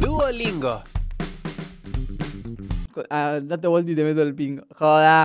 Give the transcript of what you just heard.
Duolingo. Ah, date vuelta y te meto el pingo. Joda.